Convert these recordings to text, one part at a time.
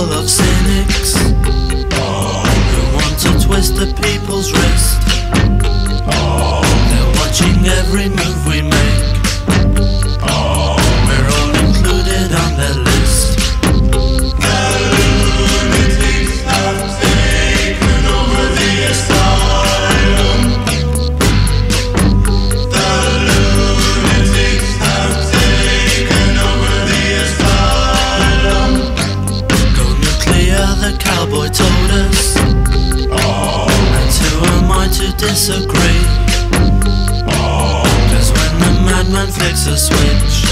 full of cynics. Who want to twist the people's wrist. They're watching every move we make. Disagree? Cause when the madman flicks a switch,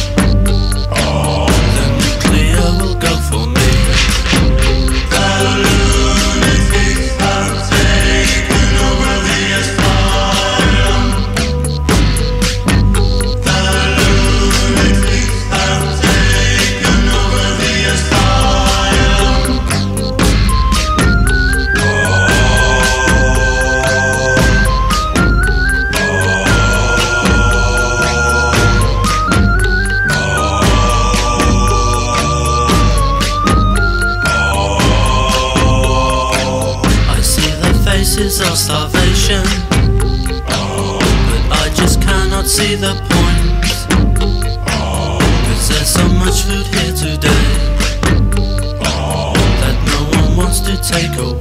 faces of starvation, but I just cannot see the point. Cause there's so much food here today that no one wants to take away.